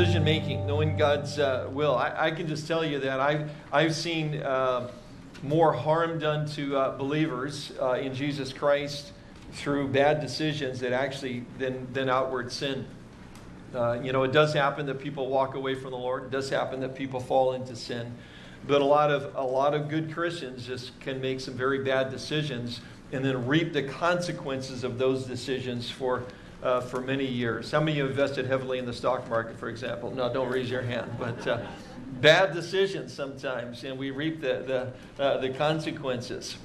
decision making, knowing God's uh, will. I, I, can just tell you that I've, I've seen uh, more harm done to uh, believers uh, in Jesus Christ through bad decisions that actually than, than outward sin. Uh, you know, it does happen that people walk away from the Lord. It does happen that people fall into sin. But a lot of a lot of good Christians just can make some very bad decisions and then reap the consequences of those decisions for uh, for many years. How many of you invested heavily in the stock market, for example? No, don't raise your hand. But uh, bad decisions sometimes, and we reap the the, uh, the consequences.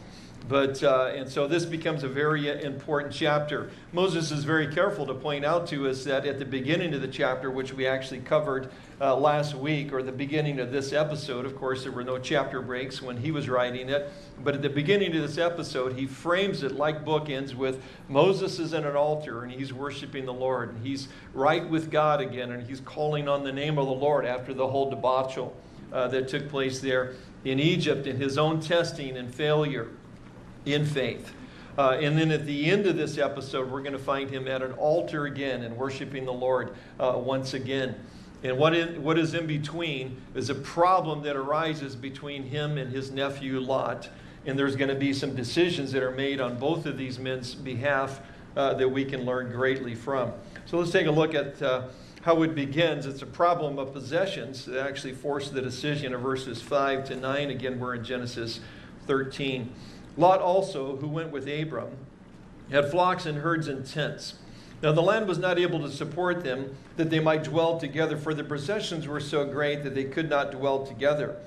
But, uh, and so this becomes a very important chapter. Moses is very careful to point out to us that at the beginning of the chapter, which we actually covered uh, last week, or the beginning of this episode, of course, there were no chapter breaks when he was writing it. But at the beginning of this episode, he frames it like bookends with Moses is at an altar and he's worshiping the Lord. And he's right with God again and he's calling on the name of the Lord after the whole debacle uh, that took place there in Egypt in his own testing and failure in faith. Uh, and then at the end of this episode, we're going to find him at an altar again and worshiping the Lord uh, once again. And what, in, what is in between is a problem that arises between him and his nephew Lot. And there's going to be some decisions that are made on both of these men's behalf uh, that we can learn greatly from. So let's take a look at uh, how it begins. It's a problem of possessions that actually force the decision of verses 5 to 9. Again, we're in Genesis 13. Lot also, who went with Abram, had flocks and herds and tents. Now the land was not able to support them, that they might dwell together, for the possessions were so great that they could not dwell together.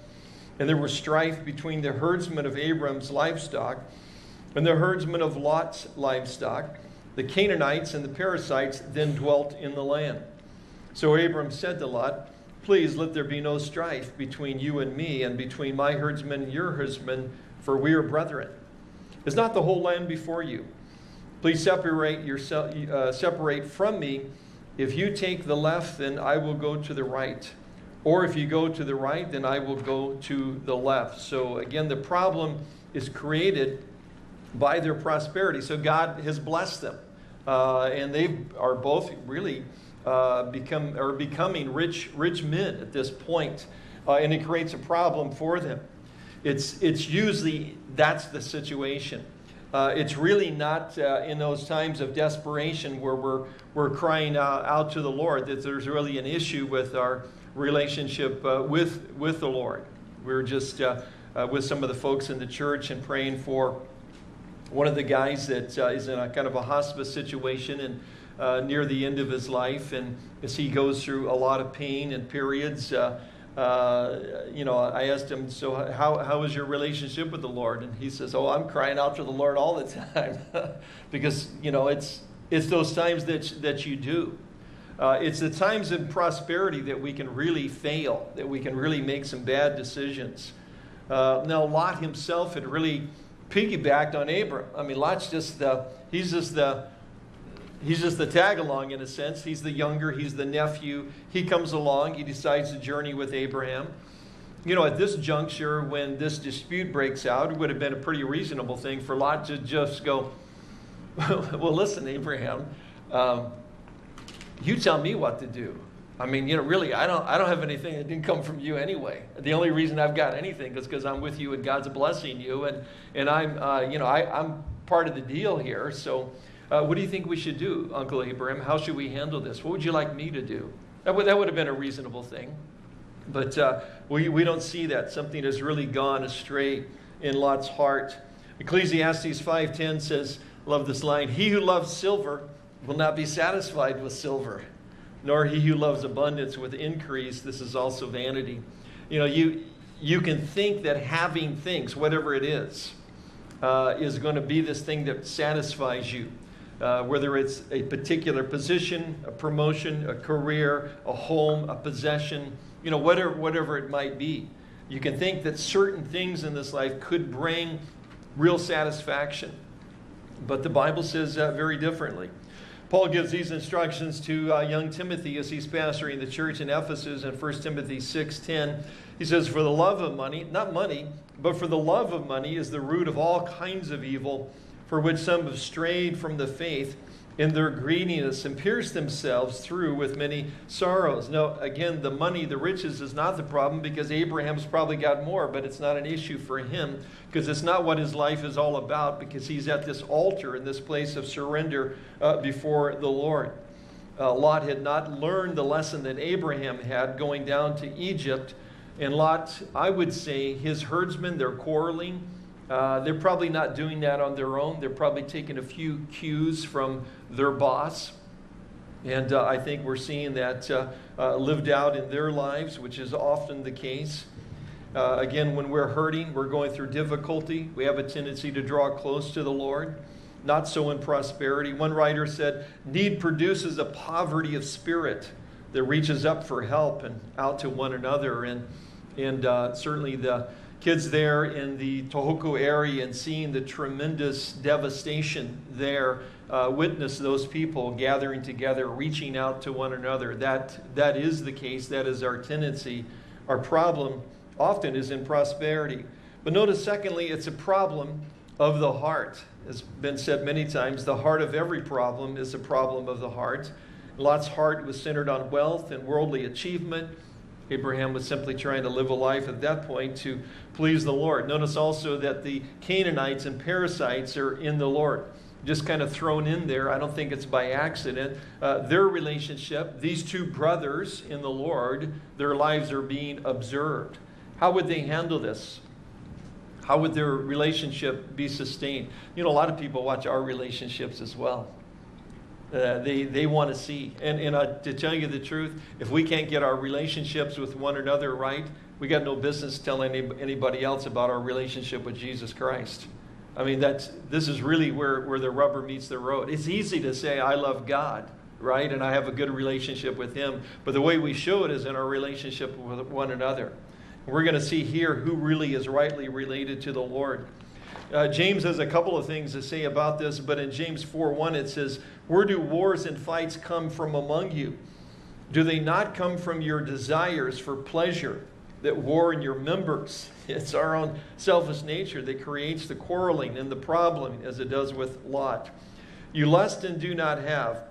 And there was strife between the herdsmen of Abram's livestock and the herdsmen of Lot's livestock. The Canaanites and the Perizzites then dwelt in the land. So Abram said to Lot, Please let there be no strife between you and me, and between my herdsmen and your herdsmen, for we are brethren. Is not the whole land before you? Please separate yourself, uh, separate from me. If you take the left, then I will go to the right. Or if you go to the right, then I will go to the left. So again, the problem is created by their prosperity. So God has blessed them. Uh, and they are both really uh, become are becoming rich rich men at this point. Uh, and it creates a problem for them. It's, it's usually that's the situation. Uh, it's really not uh, in those times of desperation where we're, we're crying out, out, to the Lord that there's really an issue with our relationship uh, with, with the Lord. We're just uh, uh, with some of the folks in the church and praying for one of the guys that uh, is in a kind of a hospice situation and near the end of his life. And as he goes through a lot of pain and periods, uh, you know, I asked him, so how, how is your relationship with the Lord? And he says, oh, I'm crying out to the Lord all the time. because, you know, it's, it's those times that, that you do. Uh, it's the times in prosperity that we can really fail, that we can really make some bad decisions. Uh, now, Lot himself had really piggybacked on Abram. I mean, Lot's just the, he's just the, He's just the tag along in a sense. He's the younger, he's the nephew. He comes along, he decides to journey with Abraham. You know, at this juncture, when this dispute breaks out, it would have been a pretty reasonable thing for Lot to just go, Well, listen, Abraham, um, you tell me what to do. I mean, you know, really, I don't, I don't have anything that didn't come from you anyway. The only reason I've got anything is because I'm with you and God's blessing you, and, and I'm, uh, you know, I, I'm part of the deal here. So, uh, what do you think we should do, Uncle Abraham? How should we handle this? What would you like me to do? That would, that would have been a reasonable thing. But uh, we, we don't see that. Something has really gone astray in Lot's heart. Ecclesiastes 5.10 says, love this line, He who loves silver will not be satisfied with silver, nor he who loves abundance with increase. This is also vanity. You know, you, you can think that having things, whatever it is, uh, is going to be this thing that satisfies you uh, whether it's a particular position, a promotion, a career, a home, a possession, you know, whatever, whatever it might be. You can think that certain things in this life could bring real satisfaction. But the Bible says that very differently. Paul gives these instructions to uh, young Timothy as he's pastoring the church in Ephesus in 1 Timothy 6:10. He says, "For the love of money, not money, but for the love of money is the root of all kinds of evil, for which some have strayed from the faith in their greediness and pierced themselves through with many sorrows. Now, again, the money, the riches is not the problem because Abraham's probably got more, but it's not an issue for him because it's not what his life is all about because he's at this altar in this place of surrender uh, before the Lord. Uh, Lot had not learned the lesson that Abraham had going down to Egypt. And Lot, I would say, his herdsmen, they're quarreling. Uh, they're probably not doing that on their own. They're probably taking a few cues from their boss. And uh, I think we're seeing that uh, uh, lived out in their lives, which is often the case. Uh, again, when we're hurting, we're going through difficulty, we have a tendency to draw close to the Lord. Not so in prosperity. One writer said, Need produces a poverty of spirit that reaches up for help and out to one another. And, and certainly the kids there in the Tohoku area and seeing the tremendous devastation there uh, witness those people gathering together, reaching out to one another. That, that is the case. That is our tendency. Our problem often is in prosperity. But notice, secondly, it's a problem of the heart. As been said many times, the heart of every problem is a problem of the heart. Lot's heart was centered on wealth and worldly achievement. Abraham was simply trying to live a life at that point to please the Lord. Notice also that the Canaanites and Perizzites are in the Lord just kind of thrown in there. I don't think it's by accident. Uh, their relationship, these two brothers in the Lord, their lives are being observed. How would they handle this? How would their relationship be sustained? You know, a lot of people watch our relationships as well. Uh, they they want to see. And, and uh, to tell you the truth, if we can't get our relationships with one another right, we got no business telling any, anybody else about our relationship with Jesus Christ. I mean, that's, this is really where, where the rubber meets the road. It's easy to say, I love God, right? And I have a good relationship with Him. But the way we show it is in our relationship with one another. We're going to see here who really is rightly related to the Lord. Uh, James has a couple of things to say about this, but in James 4 1, it says, Where do wars and fights come from among you? Do they not come from your desires for pleasure that war in your members? It's our own selfish nature that creates the quarreling and the problem, as it does with Lot. You lust and do not have.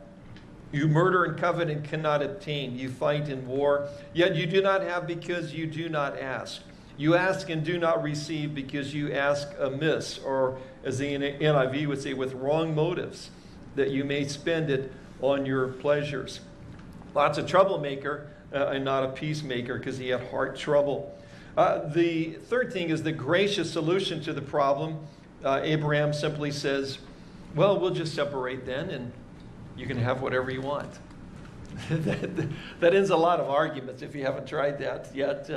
You murder and covet and cannot obtain. You fight in war, yet you do not have because you do not ask. You ask and do not receive because you ask amiss, or as the NIV would say, with wrong motives, that you may spend it on your pleasures. Lots of troublemaker uh, and not a peacemaker because he had heart trouble. Uh, the third thing is the gracious solution to the problem. Uh, Abraham simply says, Well, we'll just separate then, and you can have whatever you want. that, that, ends a lot of arguments if you haven't tried that yet.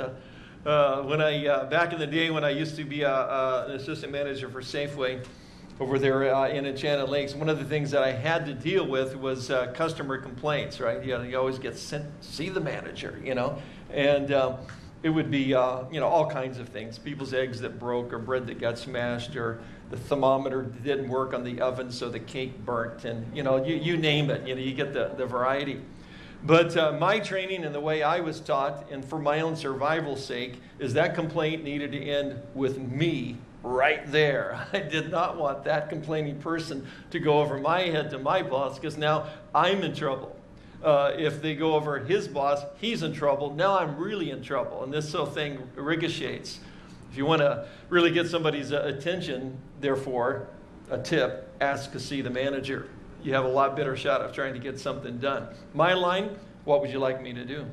Uh, uh when I uh, back in the day when I used to be a, an assistant manager for Safeway over there uh, in Enchanted Lakes, one of the things that I had to deal with was customer complaints. Right, you, know, you always get sent see the manager, you know, and it would be, uh, you know, all kinds of things. People's eggs that broke, or bread that got smashed, or the thermometer didn't work on the oven, so the cake burnt, and you know, you, you name it. You know, you get the, the variety. But uh, my training and the way I was taught, and for my own survival's sake, is that complaint needed to end with me right there. I did not want that complaining person to go over my head to my boss because now I'm in trouble uh, if they go over his boss, he's in trouble. Now I'm really in trouble. And this whole thing ricochets. If you want to really get somebody's uh, attention, therefore, a tip ask to see the manager. You have a lot better shot of trying to get something done. My line what would you like me to do?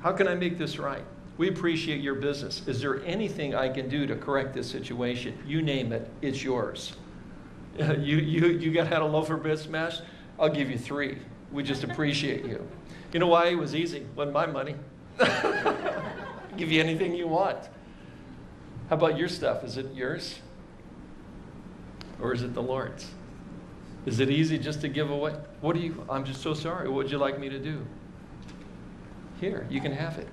How can I make this right? We appreciate your business. Is there anything I can do to correct this situation? You name it, it's yours. you, you, you got had a loaf of bread smashed? I'll give you three. We just appreciate you. You know why? It was easy. Wasn't my money. Give you anything you want. How about your stuff? Is it yours? Or is it the Lord's? Is it easy just to give away? What do you, I'm just so sorry. What would you like me to do? Here, you can have it.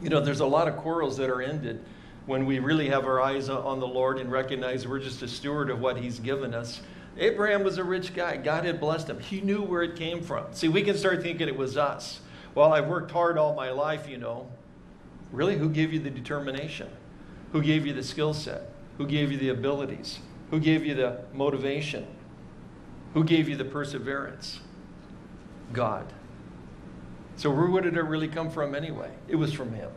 You know, there's a lot of quarrels that are ended when we really have our eyes on the Lord and recognize we're just a steward of what He's given us Abraham was a rich guy. God had blessed him. He knew where it came from. See, we can start thinking it was us. Well, I've worked hard all my life, you know. Really, who gave you the determination? Who gave you the skill set? Who gave you the abilities? Who gave you the motivation? Who gave you the perseverance? God. So where did it really come from anyway? It was from Him.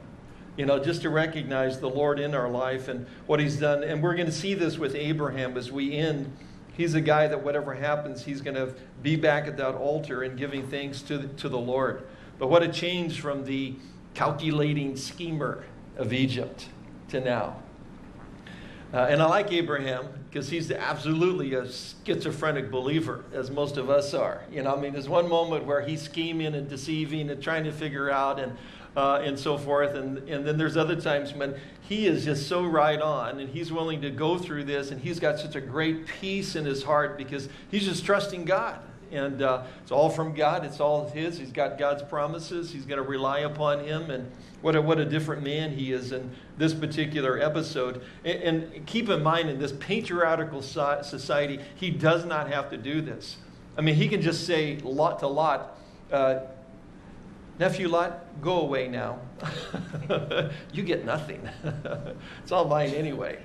You know, just to recognize the Lord in our life and what He's done. And we're going to see this with Abraham as we end. He's a guy that whatever happens, he's going to be back at that altar and giving thanks to the, to the Lord. But what a change from the calculating schemer of Egypt to now. Uh, and I like Abraham because he's absolutely a schizophrenic believer, as most of us are. You know, I mean, there's one moment where he's scheming and deceiving and trying to figure out and, uh, and so forth. And, and then there's other times when he is just so right on and he's willing to go through this and he's got such a great peace in his heart because he's just trusting God. And uh, it's all from God, it's all his. He's got God's promises, he's going to rely upon him. And what a, what a different man he is in this particular episode. And, and keep in mind, in this patriarchal society, he does not have to do this. I mean, he can just say Lot to Lot, uh, Nephew Lot, go away now. you get nothing. it's all mine anyway.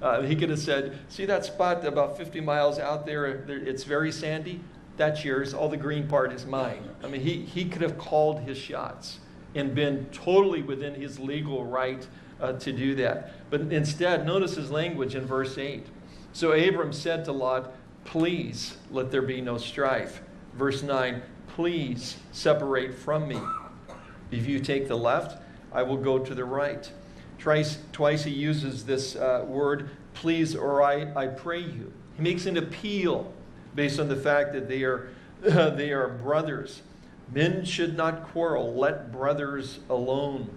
Uh, he could have said, See that spot about 50 miles out there? It's very sandy. That's yours. All the green part is mine. I mean, he, he could have called his shots and been totally within his legal right uh, to do that. But instead, notice his language in verse 8. So Abram said to Lot, Please let there be no strife. Verse 9, Please separate from me. If you take the left, I will go to the right. Twice, twice he uses this uh, word, please, or I, I pray you. He makes an appeal based on the fact that they are, they are brothers. Men should not quarrel, let brothers alone.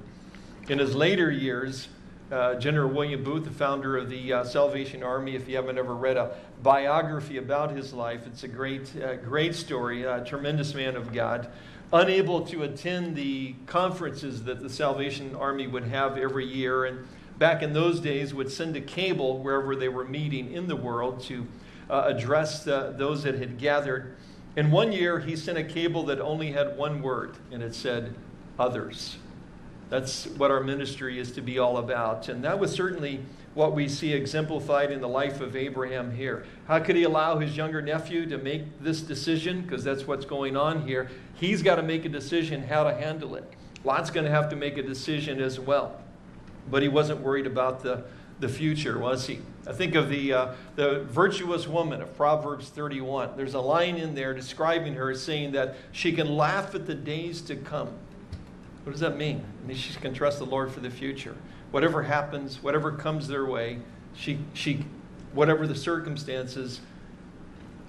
In his later years, uh, General William Booth, the founder of the uh, Salvation Army, if you haven't ever read a biography about his life, it's a great, uh, great story, a tremendous man of God. Unable to attend the conferences that the Salvation Army would have every year, and back in those days would send a cable wherever they were meeting in the world to uh, address those that had gathered. And one year he sent a cable that only had one word, and it said, others. That's what our ministry is to be all about. And that was certainly what we see exemplified in the life of Abraham here. How could he allow his younger nephew to make this decision? Because that's what's going on here. He's got to make a decision how to handle it. Lot's going to have to make a decision as well. But he wasn't worried about the, the future, was he? I think of the, uh, the virtuous woman of Proverbs 31. There's a line in there describing her saying that she can laugh at the days to come. What does that mean? I mean, she can trust the Lord for the future. Whatever happens, whatever comes their way, she, she, whatever the circumstances,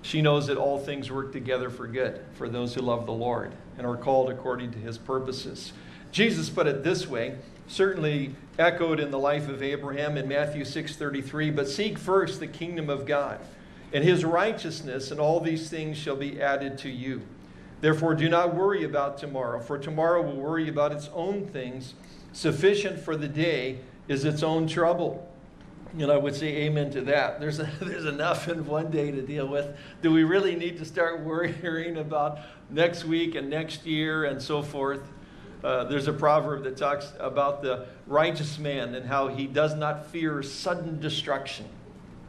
she knows that all things work together for good for those who love the Lord and are called according to his purposes. Jesus put it this way certainly echoed in the life of Abraham in Matthew 6:33, but seek first the kingdom of God and his righteousness and all these things shall be added to you. Therefore do not worry about tomorrow, for tomorrow will worry about its own things. Sufficient for the day is its own trouble. And I would say amen to that. There's, a, there's enough in one day to deal with. Do we really need to start worrying about next week and next year and so forth? Uh, there's a proverb that talks about the righteous man and how he does not fear sudden destruction.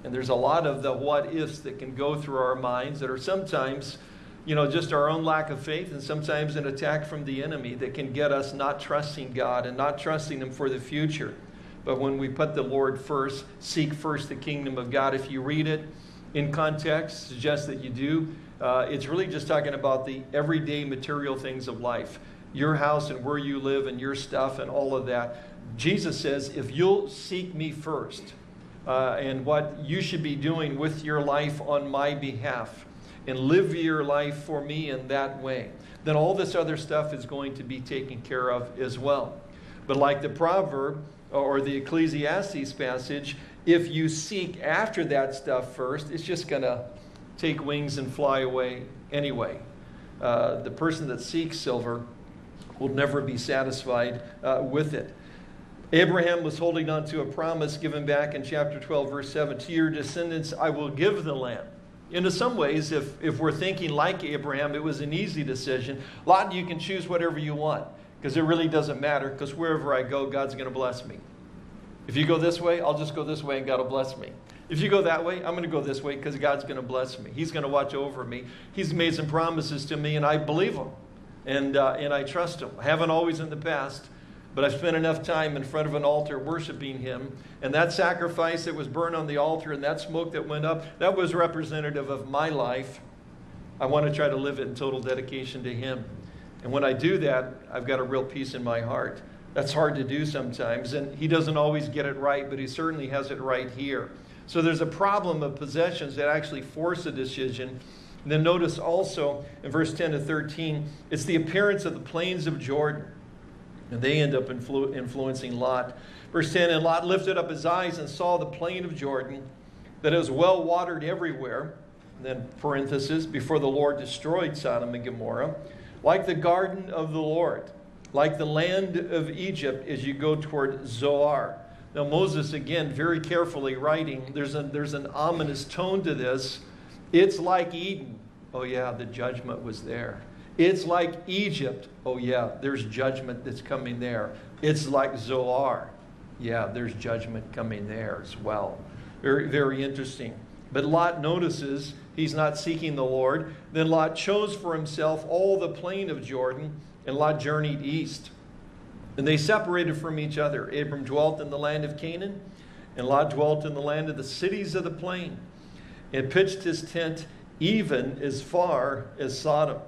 And there's a lot of the what ifs that can go through our minds that are sometimes, you know, just our own lack of faith and sometimes an attack from the enemy that can get us not trusting God and not trusting Him for the future. But when we put the Lord first, seek first the kingdom of God, if you read it in context, suggest that you do, uh, it's really just talking about the everyday material things of life your house and where you live and your stuff and all of that. Jesus says, if you'll seek me first uh, and what you should be doing with your life on my behalf and live your life for me in that way, then all this other stuff is going to be taken care of as well. But like the proverb or the Ecclesiastes passage, if you seek after that stuff first, it's just going to take wings and fly away anyway. Uh, the person that seeks silver will never be satisfied uh, with it. Abraham was holding on to a promise given back in chapter 12, verse 7 To your descendants I will give the land. In some ways, if, if we're thinking like Abraham, it was an easy decision. Lot, you can choose whatever you want because it really doesn't matter because wherever I go, God's going to bless me. If you go this way, I'll just go this way and God will bless me. If you go that way, I'm going to go this way because God's going to bless me. He's going to watch over me. He's made some promises to me, and I believe them. And, uh, and I trust him. I haven't always in the past, but I've spent enough time in front of an altar worshiping him. And that sacrifice that was burned on the altar and that smoke that went up, that was representative of my life. I want to try to live it in total dedication to him. And when I do that, I've got a real peace in my heart. That's hard to do sometimes, and he doesn't always get it right, but he certainly has it right here. So there's a problem of possessions that actually force a decision. And then notice also in verse 10 to 13, it's the appearance of the plains of Jordan. And they end up influ- influencing Lot. Verse 10 And Lot lifted up his eyes and saw the plain of Jordan, that was well watered everywhere. And then, parenthesis, before the Lord destroyed Sodom and Gomorrah, like the garden of the Lord, like the land of Egypt as you go toward Zoar. Now, Moses, again, very carefully writing, there's, a, there's an ominous tone to this. It's like Eden. Oh, yeah, the judgment was there. It's like Egypt. Oh, yeah, there's judgment that's coming there. It's like Zoar. Yeah, there's judgment coming there as well. Very, very interesting. But Lot notices he's not seeking the Lord. Then Lot chose for himself all the plain of Jordan, and Lot journeyed east. And they separated from each other. Abram dwelt in the land of Canaan, and Lot dwelt in the land of the cities of the plain, and pitched his tent even as far as Sodom.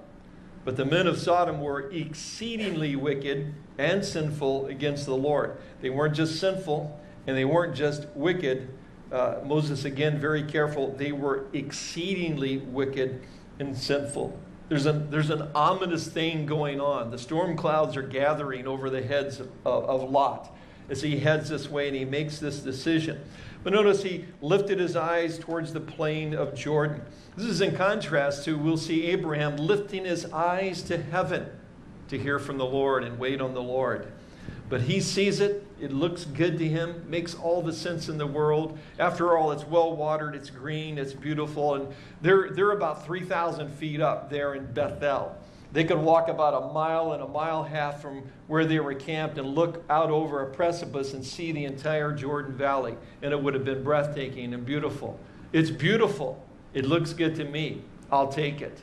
But the men of Sodom were exceedingly wicked and sinful against the Lord. They weren't just sinful, and they weren't just wicked. Uh, Moses, again, very careful. They were exceedingly wicked and sinful. There's, a, there's an ominous thing going on. The storm clouds are gathering over the heads of, of Lot as he heads this way and he makes this decision. But notice he lifted his eyes towards the plain of Jordan. This is in contrast to, we'll see Abraham lifting his eyes to heaven to hear from the Lord and wait on the Lord. But he sees it, it looks good to him, makes all the sense in the world. After all, it's well watered, it's green, it's beautiful, and they're, they're about 3,000 feet up there in Bethel. They could walk about a mile and a mile and a half from where they were camped and look out over a precipice and see the entire Jordan Valley, and it would have been breathtaking and beautiful. It's beautiful. It looks good to me. I'll take it.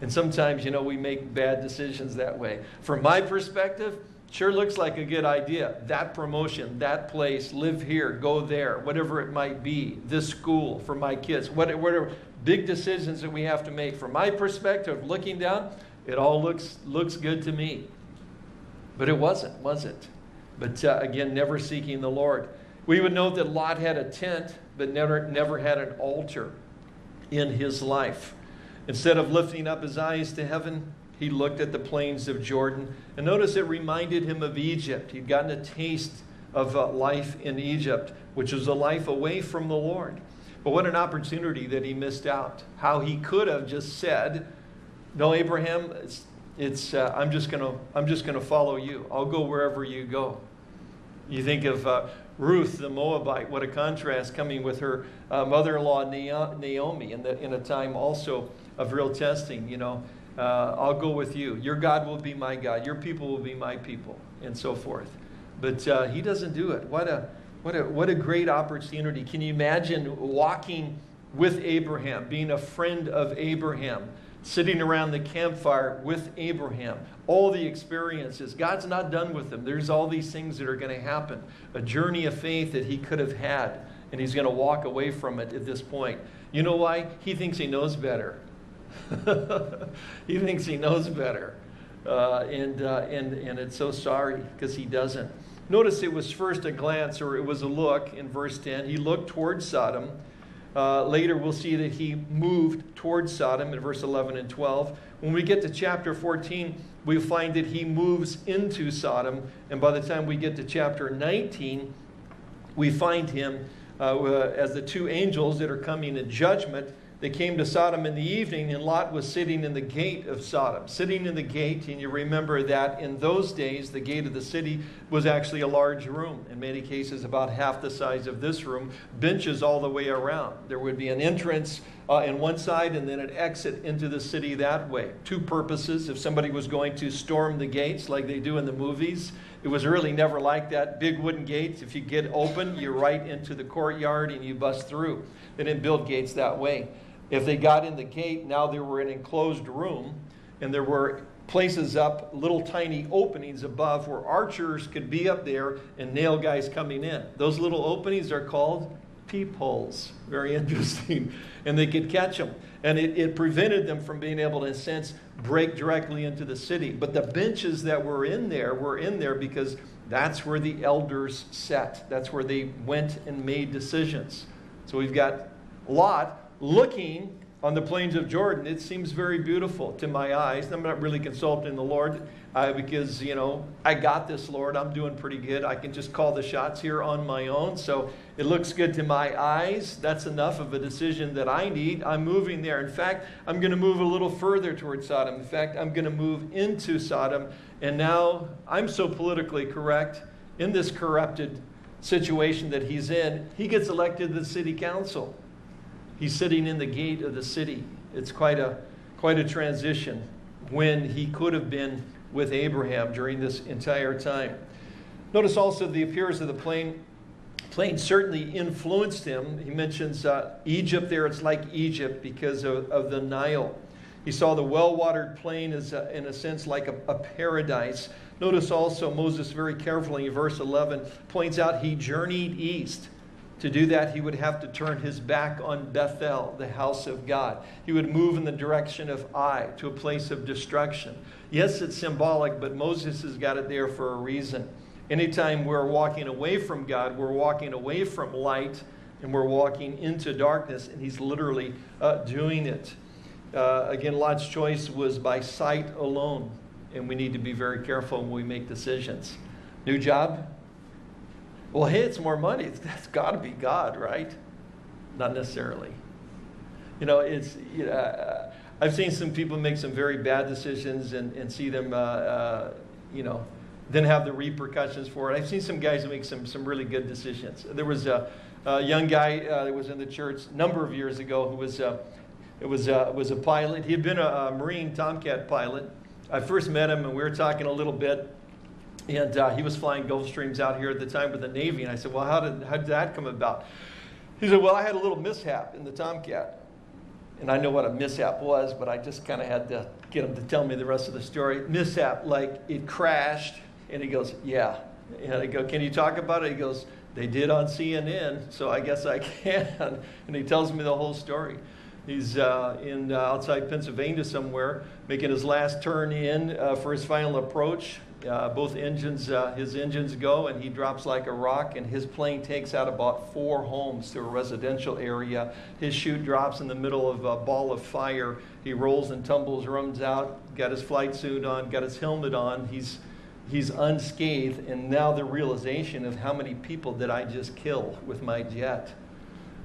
And sometimes, you know, we make bad decisions that way. From my perspective, Sure looks like a good idea. That promotion, that place, live here, go there, whatever it might be, this school for my kids, whatever big decisions that we have to make. From my perspective, looking down, it all looks, looks good to me. But it wasn't, was it? But uh, again, never seeking the Lord. We would note that Lot had a tent, but never, never had an altar in his life. Instead of lifting up his eyes to heaven, he looked at the plains of Jordan. And notice it reminded him of Egypt. He'd gotten a taste of uh, life in Egypt, which was a life away from the Lord. But what an opportunity that he missed out. How he could have just said, No, Abraham, it's, it's uh, I'm just going to follow you. I'll go wherever you go. You think of uh, Ruth the Moabite, what a contrast coming with her uh, mother in law Naomi in, the, in a time also of real testing. You know, uh, I'll go with you. Your God will be my God. Your people will be my people, and so forth. But uh, he doesn't do it. What a, what, a, what a great opportunity. Can you imagine walking with Abraham, being a friend of Abraham, sitting around the campfire with Abraham? All the experiences. God's not done with them. There's all these things that are going to happen. A journey of faith that he could have had, and he's going to walk away from it at this point. You know why? He thinks he knows better. he thinks he knows better. Uh, and, uh, and, and it's so sorry because he doesn't. Notice it was first a glance or it was a look in verse 10. He looked towards Sodom. Uh, later, we'll see that he moved towards Sodom in verse 11 and 12. When we get to chapter 14, we find that he moves into Sodom. And by the time we get to chapter 19, we find him uh, as the two angels that are coming in judgment they came to Sodom in the evening, and Lot was sitting in the gate of Sodom. Sitting in the gate, and you remember that in those days, the gate of the city was actually a large room, in many cases about half the size of this room, benches all the way around. There would be an entrance uh, in one side and then an exit into the city that way. Two purposes. If somebody was going to storm the gates like they do in the movies, it was really never like that. Big wooden gates, if you get open, you're right into the courtyard and you bust through. They didn't build gates that way. If they got in the gate, now they were in an enclosed room, and there were places up, little tiny openings above where archers could be up there and nail guys coming in. Those little openings are called peepholes. Very interesting. And they could catch them. And it, it prevented them from being able to, in a sense, break directly into the city. But the benches that were in there were in there because that's where the elders sat. That's where they went and made decisions. So we've got a Lot looking on the plains of Jordan, it seems very beautiful to my eyes. I'm not really consulting the Lord uh, because, you know, I got this, Lord. I'm doing pretty good. I can just call the shots here on my own. So it looks good to my eyes. That's enough of a decision that I need. I'm moving there. In fact, I'm going to move a little further towards Sodom. In fact, I'm going to move into Sodom. And now I'm so politically correct in this corrupted situation that he's in, he gets elected to the city council. He's sitting in the gate of the city. It's quite a, quite a transition when he could have been with Abraham during this entire time. Notice also the appearance of the plain. Plain certainly influenced him. He mentions uh, Egypt there. It's like Egypt because of, of the Nile. He saw the well watered plain as, a, in a sense, like a, a paradise. Notice also Moses very carefully in verse 11 points out he journeyed east. To do that, he would have to turn his back on Bethel, the house of God. He would move in the direction of Ai, to a place of destruction. Yes, it's symbolic, but Moses has got it there for a reason. Anytime we're walking away from God, we're walking away from light and we're walking into darkness, and he's literally uh, doing it. Uh, again, Lot's choice was by sight alone, and we need to be very careful when we make decisions. New job, well, hey, it's more money. That's got to be God, right? Not necessarily. You know, it's, you know, uh, I've seen some people make some very bad decisions and, and see them, uh, uh, you know, then have the repercussions for it. I've seen some guys make some, some really good decisions. There was a, a young guy uh, that was in the church a number of years ago who was, uh, it was, uh, was a pilot. He had been a, a Marine Tomcat pilot. I first met him and we were talking a little bit and uh, he was flying Gulfstreams out here at the time with the Navy. And I said, Well, how did, how did that come about? He said, Well, I had a little mishap in the Tomcat. And I know what a mishap was, but I just kind of had to get him to tell me the rest of the story. Mishap, like it crashed. And he goes, Yeah. And I go, Can you talk about it? He goes, They did on CNN, so I guess I can. And he tells me the whole story. He's uh, in uh, outside Pennsylvania somewhere, making his last turn in uh, for his final approach. Uh, both engines, uh, his engines go, and he drops like a rock, and his plane takes out about four homes to a residential area. His chute drops in the middle of a ball of fire. He rolls and tumbles, runs out, got his flight suit on, got his helmet on. He's he's unscathed, and now the realization of how many people did I just kill with my jet.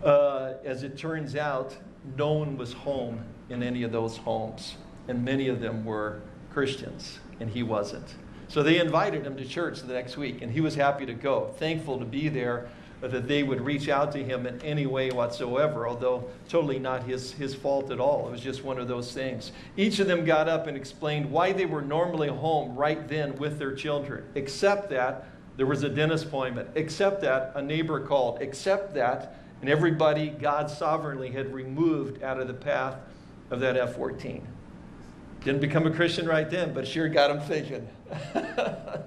Uh, as it turns out, no one was home in any of those homes, and many of them were Christians, and he wasn't. So they invited him to church the next week, and he was happy to go, thankful to be there, that they would reach out to him in any way whatsoever, although totally not his, his fault at all. It was just one of those things. Each of them got up and explained why they were normally home right then with their children, except that there was a dentist appointment, except that a neighbor called, except that, and everybody God sovereignly had removed out of the path of that F 14. Didn't become a Christian right then, but sure got him thinking.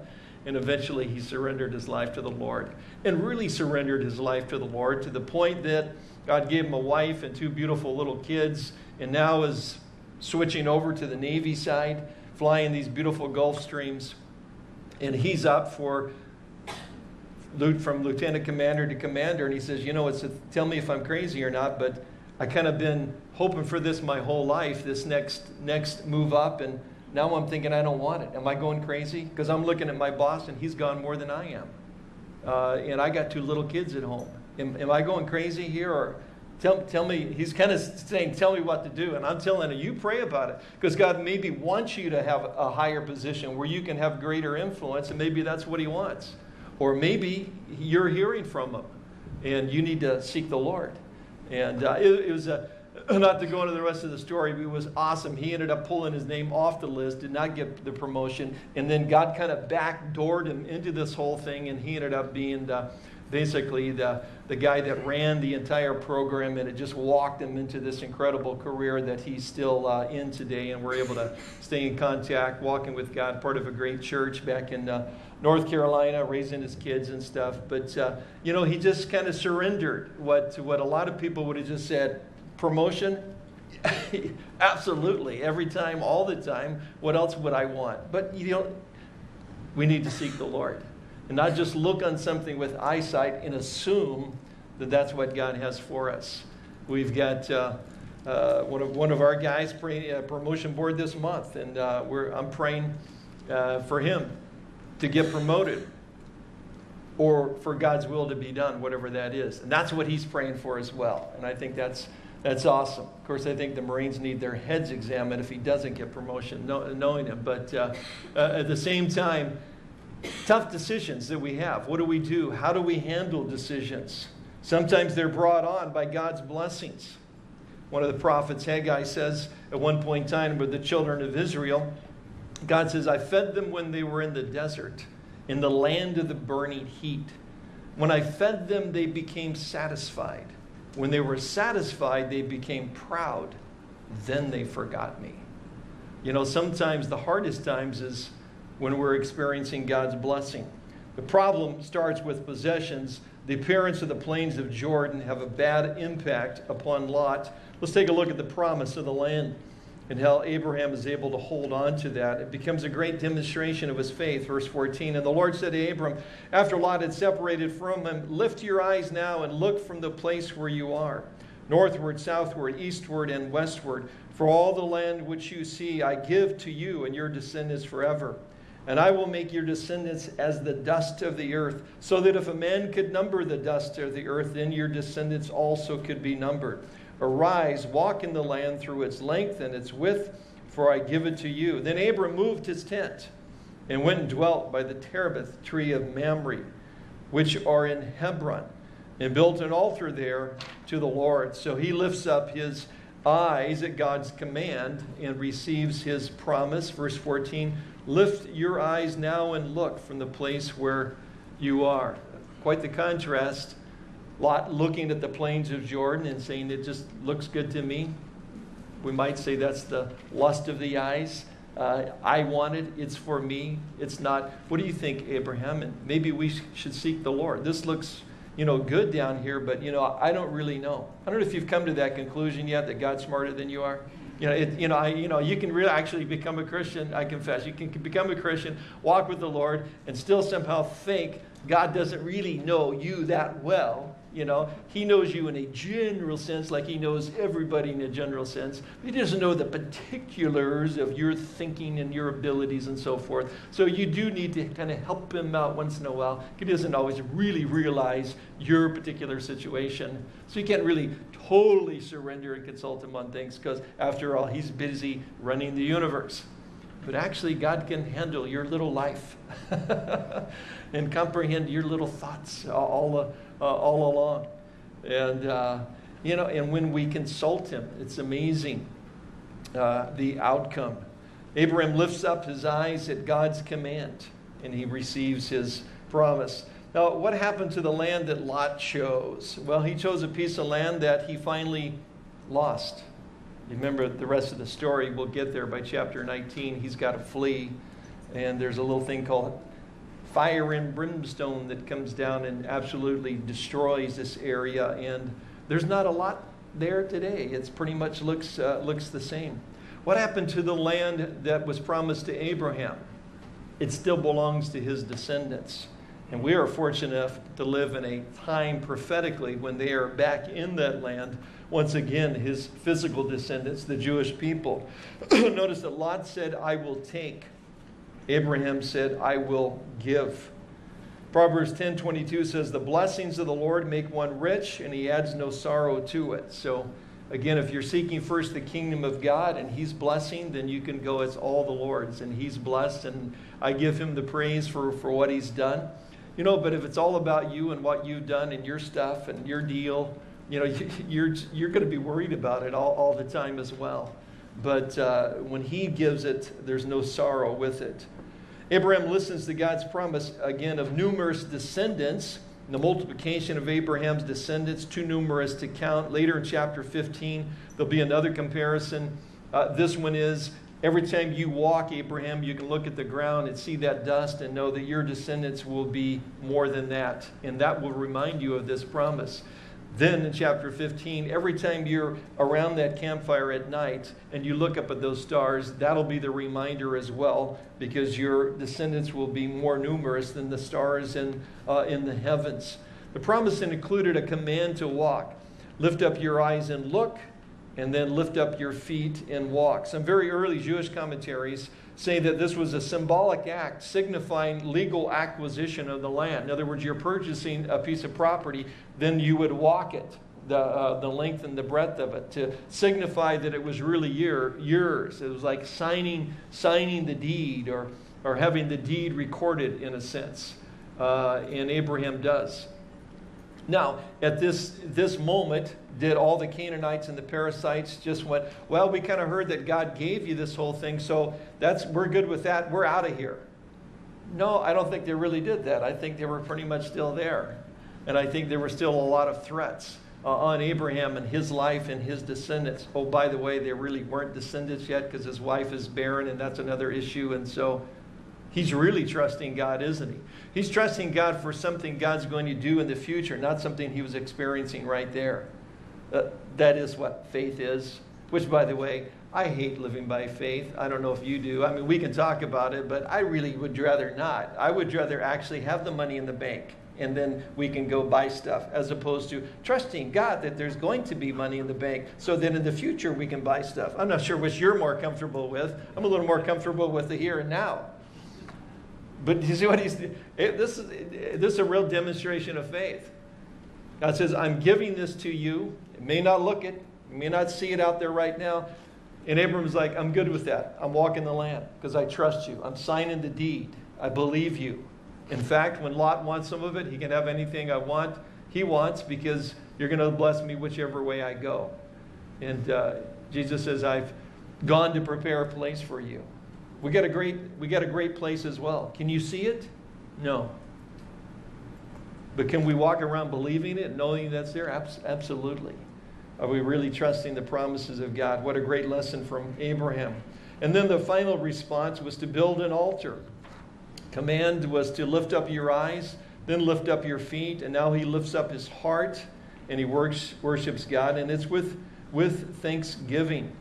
and eventually he surrendered his life to the Lord and really surrendered his life to the Lord to the point that God gave him a wife and two beautiful little kids and now is switching over to the Navy side, flying these beautiful Gulfstreams. And he's up for from lieutenant commander to commander and he says, "You know, it's a, tell me if I'm crazy or not, but I kind of been hoping for this my whole life, this next next move up, and now I'm thinking I don't want it. Am I going crazy? Because I'm looking at my boss and he's gone more than I am, uh, and I got two little kids at home. Am, am I going crazy here, or Tell, tell me, he's kind of saying, tell me what to do. And I'm telling you, you pray about it. Because God maybe wants you to have a higher position where you can have greater influence, and maybe that's what he wants. Or maybe you're hearing from him, and you need to seek the Lord. And uh, it, it, was a, not to go into the rest of the story, but it was awesome. He ended up pulling his name off the list, did not get the promotion, and then God kind of backdoored him into this whole thing, and he ended up being the, basically the, the guy that ran the entire program, and it just walked him into this incredible career that he's still uh, in today, and we're able to stay in contact, walking with God, part of a great church back in uh, North Carolina, raising his kids and stuff. But, uh, you know, he just kind of surrendered what, what a lot of people would have just said, promotion? Absolutely. Every time, all the time. What else would I want? But, you know, we need to seek the Lord. And not just look on something with eyesight and assume that that's what God has for us. We've got uh, uh, one, of, one of our guys praying a promotion board this month, and uh, we're, I'm praying uh, for him to get promoted or for God's will to be done, whatever that is. And that's what he's praying for as well. And I think that's, that's awesome. Of course, I think the Marines need their heads examined if he doesn't get promotion, knowing him. But uh, uh, at the same time, tough decisions that we have. What do we do? How do we handle decisions? Sometimes they're brought on by God's blessings. One of the prophets, Haggai, says at one point in time with the children of Israel, God says, I fed them when they were in the desert, in the land of the burning heat. When I fed them, they became satisfied. When they were satisfied, they became proud. Then they forgot me. You know, sometimes the hardest times is when we're experiencing God's blessing. The problem starts with possessions. The appearance of the plains of Jordan have a bad impact upon Lot. Let's take a look at the promise of the land and how Abraham is able to hold on to that. It becomes a great demonstration of his faith. Verse 14 And the Lord said to Abram, after Lot had separated from him, Lift your eyes now and look from the place where you are, northward, southward, eastward, and westward. For all the land which you see, I give to you and your descendants forever. And I will make your descendants as the dust of the earth, so that if a man could number the dust of the earth, then your descendants also could be numbered. Arise, walk in the land through its length and its width, for I give it to you. Then Abram moved his tent and went and dwelt by the terebinth tree of Mamre, which are in Hebron, and built an altar there to the Lord. So he lifts up his eyes at God's command and receives his promise. Verse 14 Lift your eyes now and look from the place where you are. Quite the contrast. Lot looking at the plains of Jordan and saying, It just looks good to me. We might say that's the lust of the eyes. Uh, I want it. It's for me. It's not. What do you think, Abraham? And maybe we should seek the Lord. This looks, you know, good down here, but you know, I don't really know. I don't know if you've come to that conclusion yet that God's smarter than you are. You know, it, you know, I, you know, you can really actually become a Christian. I confess, you can become a Christian, walk with the Lord, and still somehow think God doesn't really know you that well. You know, He knows you in a general sense, like He knows everybody in a general sense. He doesn't know the particulars of your thinking and your abilities and so forth. So you do need to kind of help Him out once in a while. He doesn't always really realize your particular situation. So you can't really totally surrender and consult Him on things because, after all, He's busy running the universe. But actually, God can handle your little life and comprehend your little thoughts all, uh, all along. And, uh, you know, and when we consult Him, it's amazing uh, the outcome. Abraham lifts up his eyes at God's command and he receives his promise. Now, what happened to the land that Lot chose? Well, he chose a piece of land that he finally lost. You remember the rest of the story. We'll get there by chapter 19. He's got to flee, and there's a little thing called fire and brimstone that comes down and absolutely destroys this area. And there's not a lot there today. It's pretty much looks, uh, looks the same. What happened to the land that was promised to Abraham? It still belongs to his descendants. And we are fortunate enough to live in a time prophetically when they are back in that land. Once again, his physical descendants, the Jewish people. Notice that Lot said, I will take. Abraham said, I will give. Proverbs 10:22 says the blessings of the Lord make one rich and he adds no sorrow to it. So again, if you're seeking first the kingdom of God and he's blessing, then you can go it's all the Lord's and he's blessed and I give him the praise for, for what he's done. You know, but if it's all about you and what you've done and your stuff and your deal, you know, you're, you're going to be worried about it all, all the time as well. But uh, when he gives it, there's no sorrow with it. Abraham listens to God's promise again of numerous descendants. The multiplication of Abraham's descendants, too numerous to count. Later in chapter 15, there'll be another comparison. Uh, this one is every time you walk, Abraham, you can look at the ground and see that dust and know that your descendants will be more than that. And that will remind you of this promise. Then in chapter 15, every time you're around that campfire at night and you look up at those stars, that'll be the reminder as well, because your descendants will be more numerous than the stars in, uh, in the heavens. The promise included a command to walk. Lift up your eyes and look, and then lift up your feet and walk. Some very early Jewish commentaries say that this was a symbolic act signifying legal acquisition of the land. In other words, you're purchasing a piece of property, then you would walk it, the, uh, the length and the breadth of it, to signify that it was really your, yours. It was like signing, signing the deed or, or having the deed recorded in a sense. Uh, and Abraham does. Now, at this, this moment, did all the Canaanites and the Perizzites just went, well, we kind of heard that God gave you this whole thing, so that's we're good with that. We're out of here. No, I don't think they really did that. I think they were pretty much still there. And I think there were still a lot of threats uh, on Abraham and his life and his descendants. Oh, by the way, they really weren't descendants yet because his wife is barren, and that's another issue. And so He's really trusting God, isn't he? He's trusting God for something God's going to do in the future, not something he was experiencing right there. Uh, that is what faith is, which, by the way, I hate living by faith. I don't know if you do. I mean, we can talk about it, but I really would rather not. I would rather actually have the money in the bank and then we can go buy stuff as opposed to trusting God that there's going to be money in the bank so that in the future we can buy stuff. I'm not sure which you're more comfortable with. I'm a little more comfortable with the here and now. But you see what he's this is this is a real demonstration of faith. God says, I'm giving this to you. It may not look it, you may not see it out there right now. And Abram's like, I'm good with that. I'm walking the land because I trust you. I'm signing the deed. I believe you. In fact, when Lot wants some of it, he can have anything I want. He wants because you're going to bless me whichever way I go. And uh, Jesus says, I've gone to prepare a place for you. We got a great we got a great place as well. Can you see it? No. But can we walk around believing it, knowing that's there? absolutely. Are we really trusting the promises of God? What a great lesson from Abraham. And then the final response was to build an altar. Command was to lift up your eyes, then lift up your feet, and now he lifts up his heart and he works, worships God, and it's with, with thanksgiving.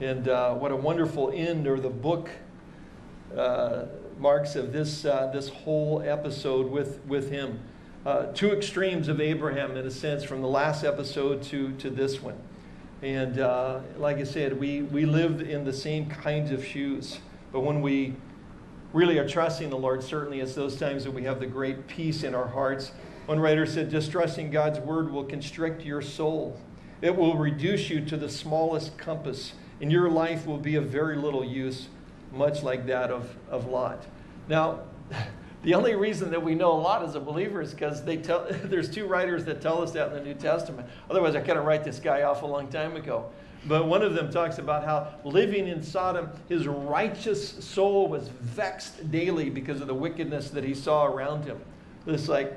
And uh, what a wonderful end, or the book uh, marks of this, uh, this whole episode with, with him. Uh, two extremes of Abraham, in a sense, from the last episode to, to this one. And uh, like I said, we, we lived in the same kinds of shoes. But when we really are trusting the Lord, certainly it's those times that we have the great peace in our hearts. One writer said, Just trusting God's word will constrict your soul, it will reduce you to the smallest compass and your life will be of very little use, much like that of, of Lot. Now, the only reason that we know a Lot as a believer is because they tell there's two writers that tell us that in the New Testament. Otherwise, I kind of write this guy off a long time ago. But one of them talks about how living in Sodom, his righteous soul was vexed daily because of the wickedness that he saw around him. It's like,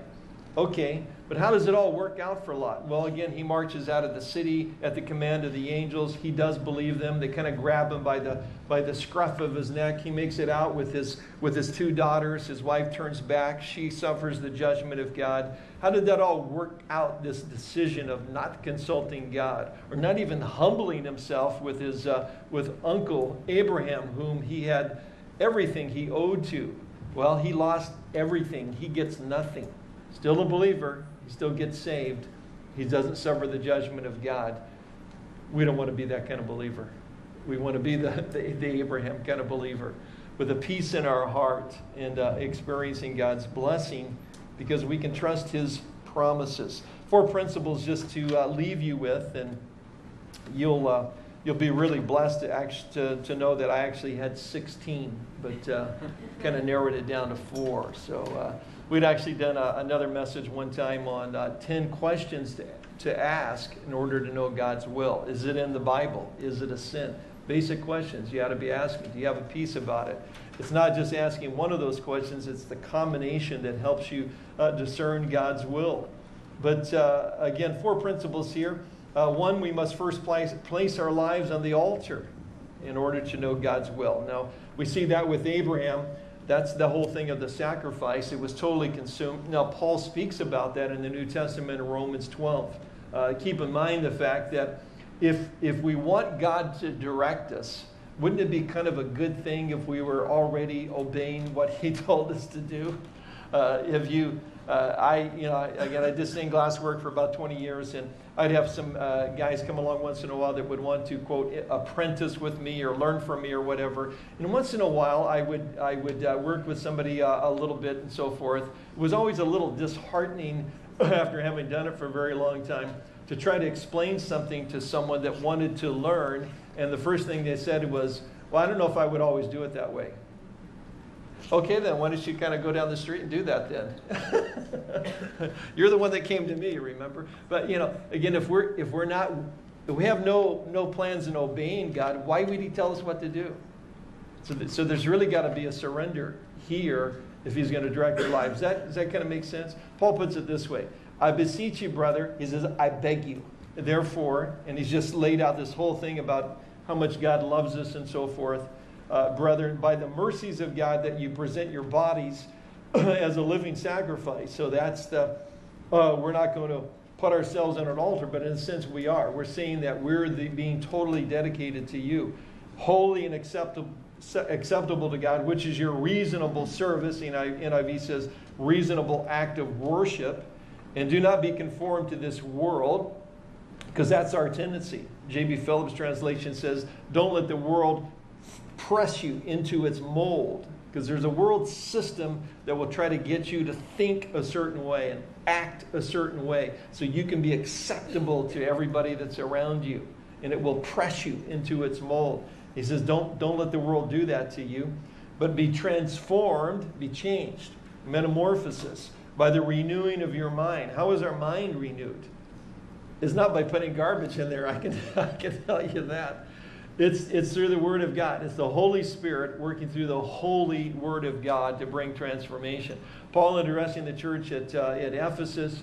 okay, but how does it all work out for Lot? Well, again, he marches out of the city at the command of the angels. He does believe them. They kind of grab him by the, by the scruff of his neck. He makes it out with his, with his two daughters. His wife turns back. She suffers the judgment of God. How did that all work out, this decision of not consulting God or not even humbling himself with his uh, with Uncle Abraham, whom he had everything he owed to? Well, he lost everything. He gets nothing. Still a believer, still gets saved. He doesn't suffer the judgment of God. We don't want to be that kind of believer. We want to be the, the, the Abraham kind of believer with a peace in our heart and uh, experiencing God's blessing because we can trust His promises. Four principles just to uh, leave you with, and you'll, uh, you'll be really blessed to, actually, to, to know that I actually had 16, but uh, kind of narrowed it down to four. So uh, we'd actually done a, another message one time on uh, 10 questions to, to ask in order to know God's will. Is it in the Bible? Is it a sin? Basic questions you ought to be asking. Do you have a piece about it? It's not just asking one of those questions, it's the combination that helps you uh, discern God's will. But uh, again, four principles here. Uh, one, we must first place, place our lives on the altar in order to know God's will. Now, we see that with Abraham. That's the whole thing of the sacrifice. It was totally consumed. Now, Paul speaks about that in the New Testament in Romans 12. Uh, keep in mind the fact that if, if we want God to direct us, wouldn't it be kind of a good thing if we were already obeying what He told us to do? Uh, if you, uh, I, you know, again, I did stained glass work for about 20 years, and I'd have some uh, guys come along once in a while that would want to quote apprentice with me or learn from me or whatever. And once in a while, I would I would uh, work with somebody uh, a little bit and so forth. It was always a little disheartening after having done it for a very long time to try to explain something to someone that wanted to learn, and the first thing they said was, "Well, I don't know if I would always do it that way." Okay, then why don't you kind of go down the street and do that then? You're the one that came to me, remember? But you know, again, if we're if we're not if we have no no plans in obeying God, why would He tell us what to do? So, th- so there's really got to be a surrender here if He's going to direct our lives. Does that does that kind of make sense? Paul puts it this way: I beseech you, brother. He says, I beg you. Therefore, and he's just laid out this whole thing about how much God loves us and so forth uh, brethren, by the mercies of God, that you present your bodies as a living sacrifice. So that's the, uh, we're not going to put ourselves on an altar, but in a sense we are. We're saying that we're the, being totally dedicated to you, holy and acceptable, acceptable to God, which is your reasonable service. NIV says reasonable act of worship. And do not be conformed to this world, because that's our tendency. J.B. Phillips' translation says, Don't let the world press you into its mold. Because there's a world system that will try to get you to think a certain way and act a certain way so you can be acceptable to everybody that's around you. And it will press you into its mold. He says don't don't let the world do that to you but be transformed be changed. Metamorphosis by the renewing of your mind. How is our mind renewed? It's not by putting garbage in there. I can i can tell you that it's, it's through the Word of God. It's the Holy Spirit working through the holy Word of God to bring transformation. Paul, addressing the church at, uh, at Ephesus,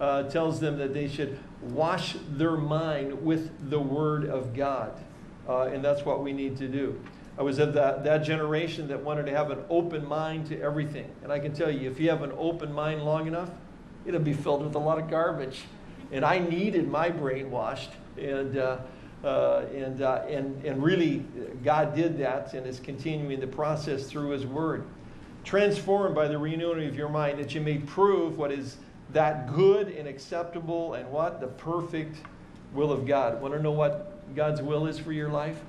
uh, tells them that they should wash their mind with the Word of God. Uh, and that's what we need to do. I was of that, that generation that wanted to have an open mind to everything. And I can tell you, if you have an open mind long enough, it'll be filled with a lot of garbage. And I needed my brain washed. And uh, uh, and, uh, and, and really, God did that and is continuing the process through His Word. Transformed by the renewing of your mind, that you may prove what is that good and acceptable and what? The perfect will of God. Want to know what God's will is for your life?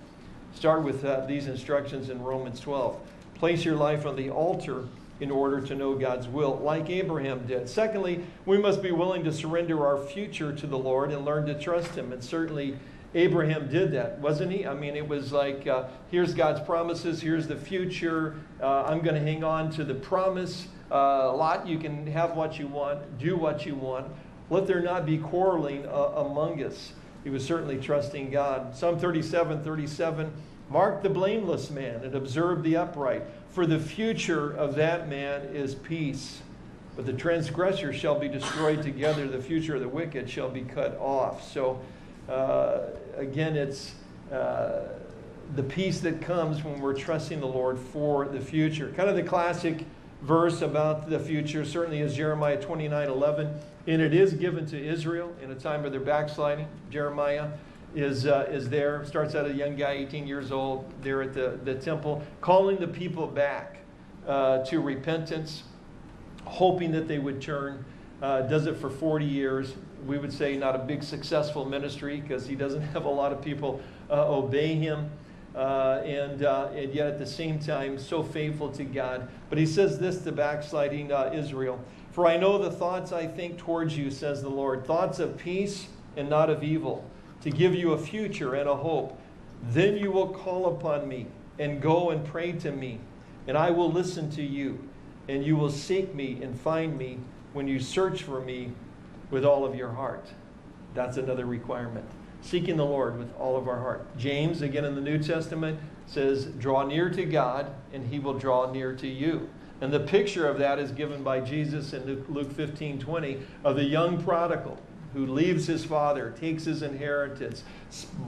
Start with uh, these instructions in Romans 12. Place your life on the altar in order to know God's will, like Abraham did. Secondly, we must be willing to surrender our future to the Lord and learn to trust Him. And certainly, Abraham did that, wasn't he? I mean, it was like, uh, here's God's promises, here's the future. Uh, I'm going to hang on to the promise. Uh, Lot, you can have what you want, do what you want. Let there not be quarreling uh, among us. He was certainly trusting God. Psalm 37 37 Mark the blameless man and observe the upright, for the future of that man is peace. But the transgressor shall be destroyed together, the future of the wicked shall be cut off. So, uh, again, it's uh, the peace that comes when we're trusting the Lord for the future. Kind of the classic verse about the future certainly is Jeremiah 29 11. And it is given to Israel in a time of their backsliding. Jeremiah is, uh, is there, starts out a young guy, 18 years old, there at the, the temple, calling the people back uh, to repentance, hoping that they would turn. Uh, does it for 40 years we would say not a big successful ministry because he doesn't have a lot of people uh, obey him. Uh, and, uh, and yet at the same time, so faithful to God. But he says this to backsliding uh, Israel For I know the thoughts I think towards you, says the Lord, thoughts of peace and not of evil, to give you a future and a hope. Then you will call upon me and go and pray to me, and I will listen to you, and you will seek me and find me when you search for me with all of your heart. That's another requirement. Seeking the Lord with all of our heart. James, again in the New Testament, says, Draw near to God, and he will draw near to you. And the picture of that is given by Jesus in Luke 15 20 of the young prodigal who leaves his father, takes his inheritance,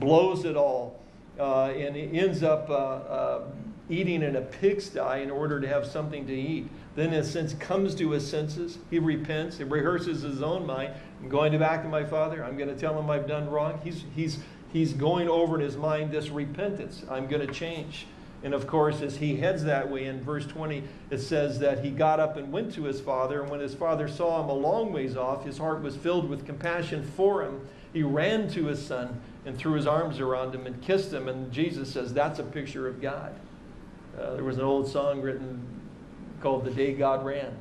blows it all, uh, and ends up uh, uh, eating in a pigsty in order to have something to eat. Then, in a sense, comes to his senses. He repents. He rehearses his own mind. I'm going to back to my father. I'm going to tell him I've done wrong. He's, he's, he's going over in his mind this repentance. I'm going to change. And of course, as he heads that way, in verse 20, it says that he got up and went to his father. And when his father saw him a long ways off, his heart was filled with compassion for him. He ran to his son and threw his arms around him and kissed him. And Jesus says that's a picture of God. Uh, there was an old song written called The Day God Ran,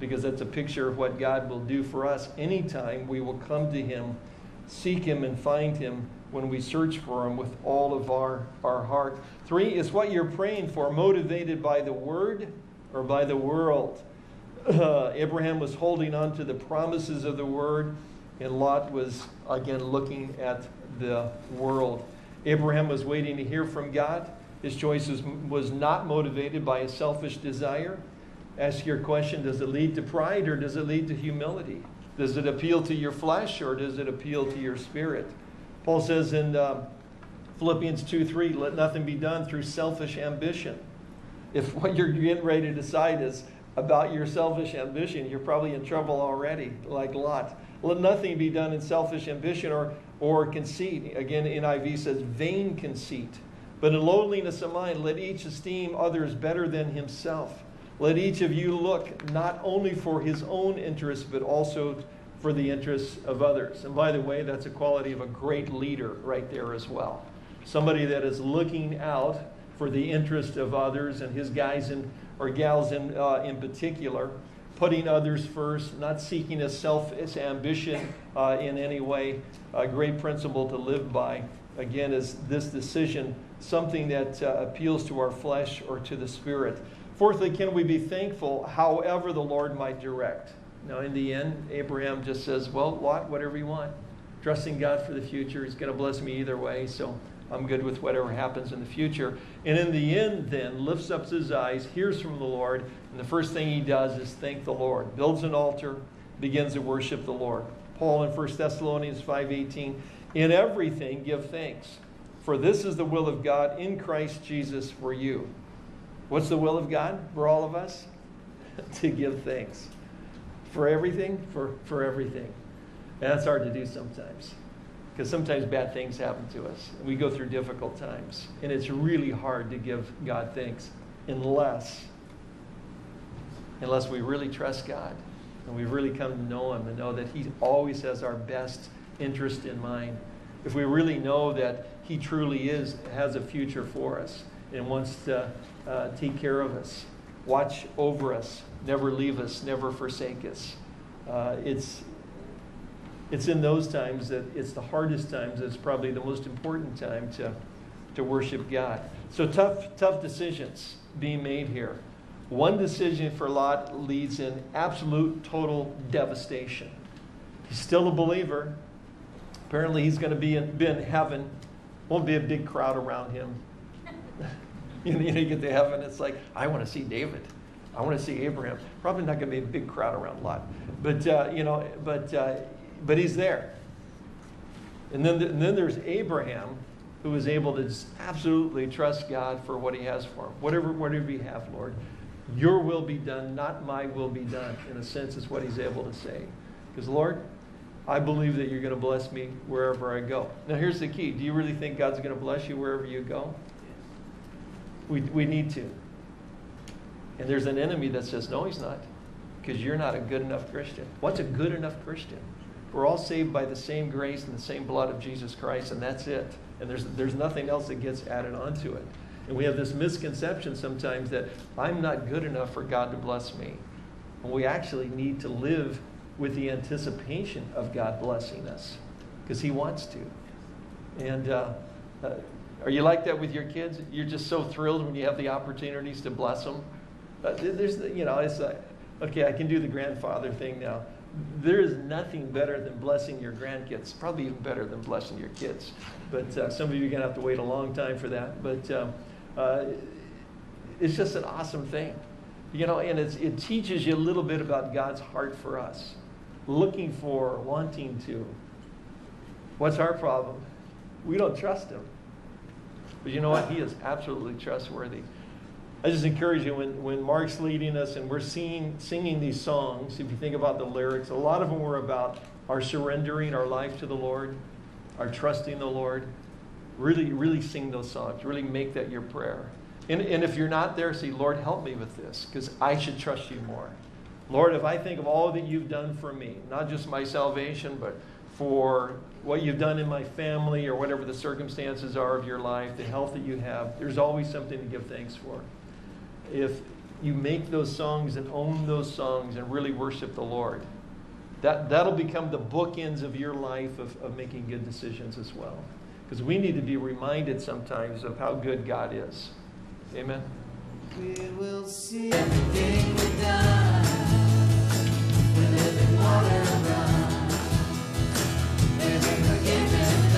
because that's a picture of what God will do for us anytime we will come to him, seek him, and find him when we search for Him with all of our, our heart. Three is what you're praying for, motivated by the Word or by the world. Uh, Abraham was holding on to the promises of the Word, and Lot was, again, looking at the world. Abraham was waiting to hear from God. His choice was, was not motivated by a selfish desire. Ask your question does it lead to pride or does it lead to humility? Does it appeal to your flesh or does it appeal to your spirit? Paul says in uh, Philippians 2 3, let nothing be done through selfish ambition. If what you're getting ready to decide is about your selfish ambition, you're probably in trouble already, like Lot. Let nothing be done in selfish ambition or, or conceit. Again, NIV says vain conceit. But in lowliness of mind, let each esteem others better than himself. Let each of you look not only for his own interests, but also for the interests of others. And by the way, that's a quality of a great leader right there as well. Somebody that is looking out for the interest of others and his guys in, or gals in, uh, in particular, putting others first, not seeking a selfish ambition uh, in any way. A great principle to live by. Again, is this decision something that uh, appeals to our flesh or to the spirit? Fourthly, can we be thankful however the Lord might direct? Now, in the end, Abraham just says, Well, Lot, whatever you want. Trusting God for the future. He's going to bless me either way, so I'm good with whatever happens in the future. And in the end, then, lifts up his eyes, hears from the Lord, and the first thing he does is thank the Lord. Builds an altar, begins to worship the Lord. Paul in 1 Thessalonians 5.18, In everything give thanks, for this is the will of God in Christ Jesus for you. What's the will of God for all of us? to give thanks. For everything? For, for everything. And that's hard to do sometimes. Because sometimes bad things happen to us. We go through difficult times. And it's really hard to give God thanks unless, unless we really trust God and we've really come to know Him and know that He always has our best interest in mind. If we really know that He truly is, has a future for us and wants to uh, take care of us, watch over us, never leave us, never forsake us. Uh, it's, it's in those times that it's the hardest times, it's probably the most important time to, to worship God. So tough, tough decisions being made here. One decision for Lot leads in absolute total devastation. He's still a believer. Apparently, he's going to be in, be in heaven. Won't be a big crowd around him. you know, you get to heaven, it's like, I want to see David. I want to see Abraham. Probably not going to be a big crowd around Lot, but uh, you know, but uh, but he's there. And then, and then there's Abraham, who is able to absolutely trust God for what He has for him. Whatever, whatever you have, Lord, Your will be done, not my will be done. In a sense, is what he's able to say. Because Lord, I believe that You're going to bless me wherever I go. Now, here's the key: Do you really think God's going to bless you wherever you go? We we need to. And there's an enemy that says, no, he's not, because you're not a good enough Christian. What's a good enough Christian? We're all saved by the same grace and the same blood of Jesus Christ, and that's it. And there's, there's nothing else that gets added onto it. And we have this misconception sometimes that I'm not good enough for God to bless me. And we actually need to live with the anticipation of God blessing us because He wants to. And uh, uh, are you like that with your kids? You're just so thrilled when you have the opportunities to bless them. Uh, there's, you know, it's like, okay, I can do the grandfather thing now. There is nothing better than blessing your grandkids. Probably even better than blessing your kids. But uh, some of you are going to have to wait a long time for that. But um, uh, it's just an awesome thing. You know, and it teaches you a little bit about God's heart for us. Looking for, wanting to. What's our problem? We don't trust Him. But you know what? He is absolutely trustworthy. I just encourage you when, when Mark's leading us and we're singing, singing these songs, if you think about the lyrics, a lot of them were about our surrendering our life to the Lord, our trusting the Lord. Really, really sing those songs. Really make that your prayer. And, and if you're not there, say, Lord, help me with this because I should trust you more. Lord, if I think of all that you've done for me, not just my salvation, but for what you've done in my family or whatever the circumstances are of your life, the health that you have, there's always something to give thanks for. If you make those songs and own those songs and really worship the Lord, that, that'll become the bookends of your life of, of making good decisions as well because we need to be reminded sometimes of how good God is. Amen. We will see everything we living water. There's forgiveness.